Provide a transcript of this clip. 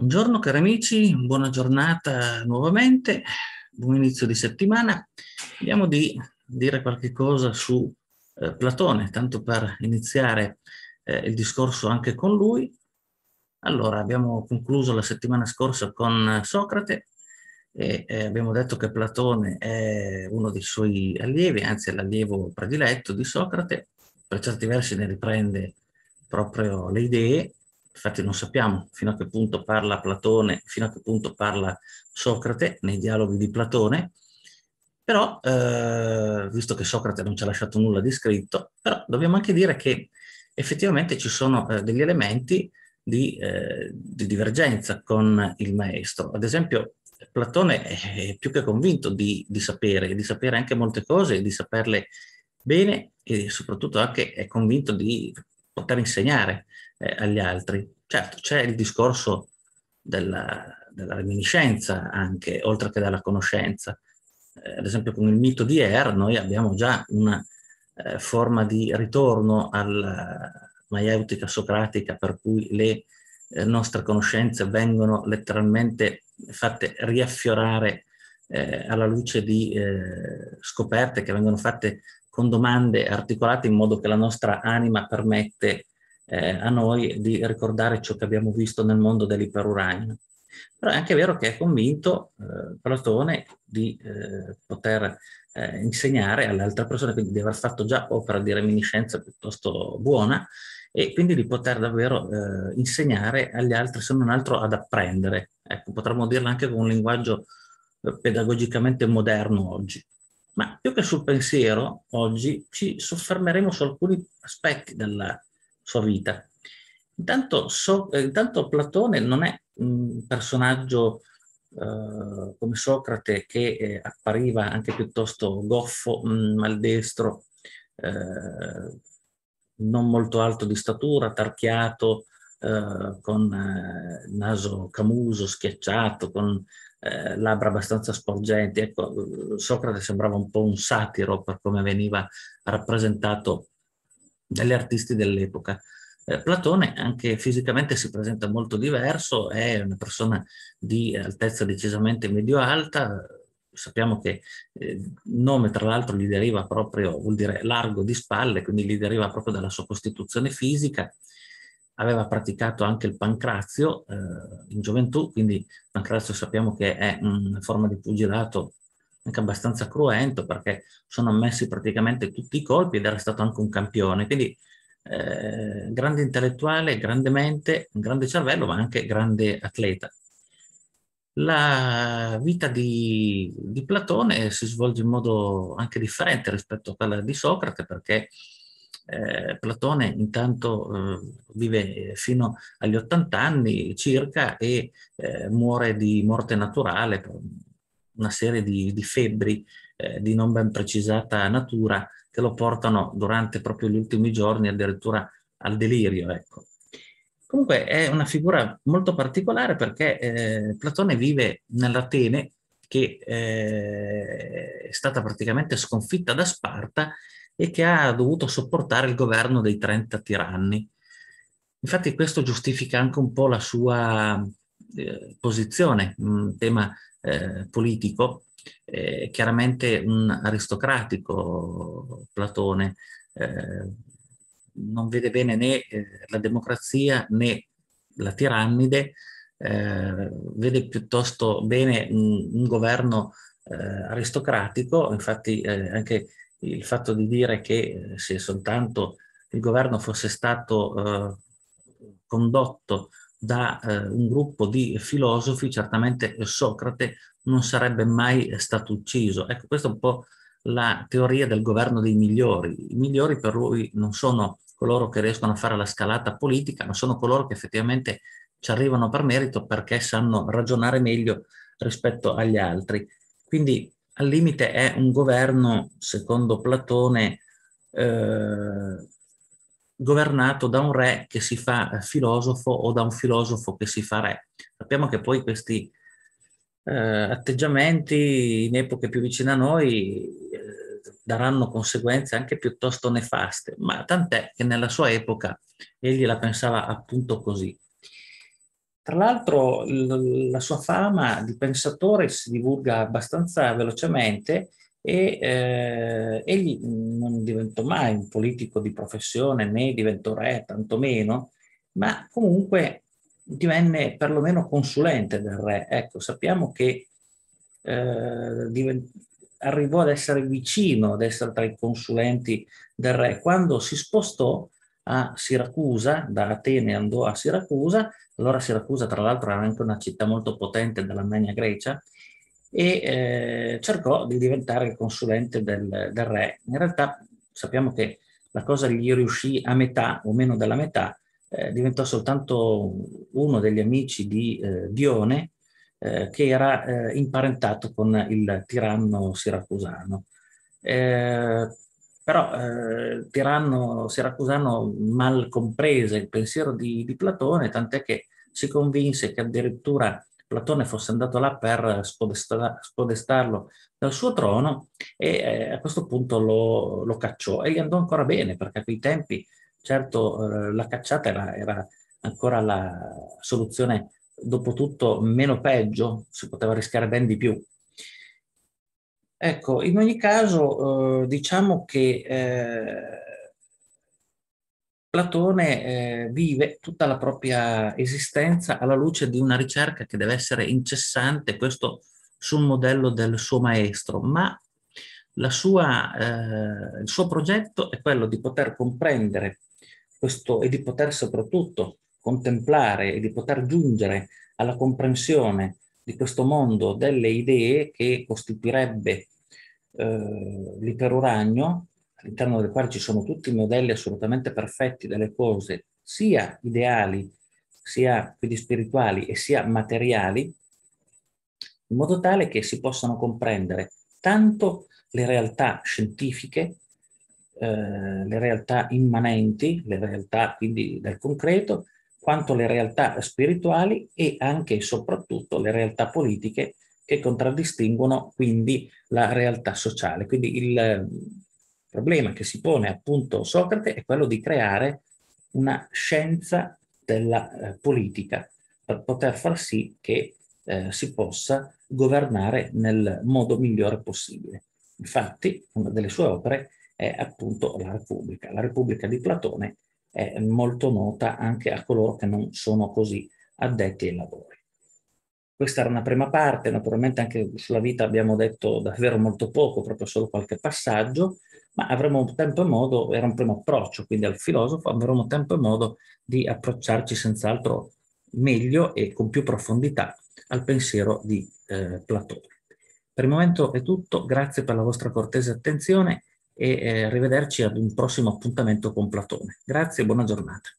Buongiorno cari amici, buona giornata nuovamente, buon inizio di settimana. Vediamo di dire qualche cosa su eh, Platone, tanto per iniziare eh, il discorso anche con lui. Allora, abbiamo concluso la settimana scorsa con Socrate e eh, abbiamo detto che Platone è uno dei suoi allievi, anzi è l'allievo prediletto di Socrate, per certi versi ne riprende proprio le idee infatti non sappiamo fino a che punto parla Platone, fino a che punto parla Socrate nei dialoghi di Platone, però, eh, visto che Socrate non ci ha lasciato nulla di scritto, però dobbiamo anche dire che effettivamente ci sono eh, degli elementi di, eh, di, divergenza con il maestro. Ad esempio, Platone è più che convinto di, di sapere, di sapere anche molte cose, di saperle bene e soprattutto anche è convinto di poter insegnare eh, agli altri. Certo, c'è il discorso della, della, reminiscenza anche, oltre che della conoscenza. Eh, ad esempio con il mito di Er noi abbiamo già una eh, forma di ritorno alla maieutica socratica per cui le eh, nostre conoscenze vengono letteralmente fatte riaffiorare eh, alla luce di eh, scoperte che vengono fatte con domande articolate in modo che la nostra anima permette eh, a noi di ricordare ciò che abbiamo visto nel mondo dell'iperuranio. Però è anche vero che è convinto eh, Platone di eh, poter eh, insegnare alle altre persone, quindi di aver fatto già opera di reminiscenza piuttosto buona e quindi di poter davvero eh, insegnare agli altri, se non altro ad apprendere. Ecco, potremmo dirlo anche con un linguaggio eh, pedagogicamente moderno oggi. Ma più che sul pensiero, oggi ci soffermeremo su alcuni aspetti della, sua vita. Intanto, so, eh, intanto Platone non è un personaggio eh, come Socrate che eh, appariva anche piuttosto goffo, mh, mm, maldestro, eh, non molto alto di statura, tarchiato, eh, con eh, naso camuso, schiacciato, con labbra abbastanza sporgenti. Ecco, Socrate sembrava un po' un satiro per come veniva rappresentato dagli artisti dell'epoca. Eh, Platone anche fisicamente si presenta molto diverso, è una persona di altezza decisamente medio-alta, sappiamo che eh, il nome tra l'altro gli deriva proprio, vuol dire largo di spalle, quindi gli deriva proprio dalla sua costituzione fisica, aveva praticato anche il pancrazio eh, in gioventù, quindi pancrazio sappiamo che è una forma di pugilato anche abbastanza cruento perché sono ammessi praticamente tutti i colpi ed era stato anche un campione, quindi eh, grande intellettuale, grande mente, grande cervello, ma anche grande atleta. La vita di, di, Platone si svolge in modo anche differente rispetto a quella di Socrate perché eh, Platone intanto eh, vive fino agli 80 anni circa e eh, muore di morte naturale una serie di, di febbri eh, di non ben precisata natura che lo portano durante proprio gli ultimi giorni addirittura al delirio. Ecco. Comunque è una figura molto particolare perché eh, Platone vive nell'Atene che eh, è stata praticamente sconfitta da Sparta e che ha dovuto sopportare il governo dei 30 tiranni. Infatti questo giustifica anche un po' la sua eh, posizione, un tema eh, politico, eh, chiaramente un aristocratico Platone, eh, non vede bene né eh, la democrazia né la tirannide, eh, vede piuttosto bene un, un governo aristocratico, infatti anche il fatto di dire che se soltanto il governo fosse stato condotto da eh, un gruppo di filosofi, certamente Socrate non sarebbe mai stato ucciso. Ecco, questa è un po' la teoria del governo dei migliori. I migliori per lui non sono coloro che riescono a fare la scalata politica, ma sono coloro che effettivamente ci arrivano per merito perché sanno ragionare meglio rispetto agli altri. Quindi al limite è un governo, secondo Platone, eh, governato da un re che si fa eh, filosofo o da un filosofo che si fa re. Sappiamo che poi questi eh, atteggiamenti in epoche più vicine a noi eh, daranno conseguenze anche piuttosto nefaste, ma tant'è che nella sua epoca egli la pensava appunto così. Tra l'altro la sua fama di pensatore si divulga abbastanza velocemente e eh, egli non diventò mai un politico di professione né diventò re, tantomeno, ma comunque divenne perlomeno consulente del re. Ecco, sappiamo che eh, divent- arrivò ad essere vicino, ad essere tra i consulenti del re. Quando si spostò a Siracusa, da Atene andò a Siracusa, allora Siracusa tra l'altro era anche una città molto potente della Magna Grecia, e eh, cercò di diventare il consulente del, del, re. In realtà sappiamo che la cosa gli riuscì a metà o meno della metà, eh, diventò soltanto uno degli amici di eh, Dione, eh, che era eh, imparentato con il tiranno siracusano. Eh, però il tiranno siracusano mal comprese il pensiero di, di Platone, tant'è che si convinse che addirittura Platone fosse andato là per spodestarlo dal suo trono e eh, a questo punto lo, lo, cacciò e gli andò ancora bene perché a quei tempi certo eh, la cacciata era, era, ancora la soluzione dopo tutto meno peggio, si poteva rischiare ben di più. Ecco, in ogni caso eh, diciamo che eh, Platone eh, vive tutta la propria esistenza alla luce di una ricerca che deve essere incessante, questo sul modello del suo maestro, ma sua, eh, il suo progetto è quello di poter comprendere questo e di poter soprattutto contemplare e di poter giungere alla comprensione di questo mondo delle idee che costituirebbe eh, l'iperuragno all'interno del quale ci sono tutti i modelli assolutamente perfetti delle cose, sia ideali, sia quindi spirituali e sia materiali, in modo tale che si possano comprendere tanto le realtà scientifiche, eh, le realtà immanenti, le realtà quindi del concreto, quanto le realtà spirituali e anche e soprattutto le realtà politiche che contraddistinguono quindi la realtà sociale. Quindi il, problema che si pone appunto Socrate è quello di creare una scienza della eh, politica per poter far sì che eh, si possa governare nel modo migliore possibile. Infatti, una delle sue opere è appunto la Repubblica. La Repubblica di Platone è molto nota anche a coloro che non sono così addetti ai lavori. Questa era una prima parte, naturalmente anche sulla vita abbiamo detto davvero molto poco, proprio solo qualche passaggio, ma avremo tempo e modo, era un primo approccio, quindi al filosofo avremo tempo e modo di approcciarci senz'altro meglio e con più profondità al pensiero di eh, Platone. Per il momento è tutto, grazie per la vostra cortese attenzione e eh, arrivederci ad un prossimo appuntamento con Platone. Grazie e buona giornata.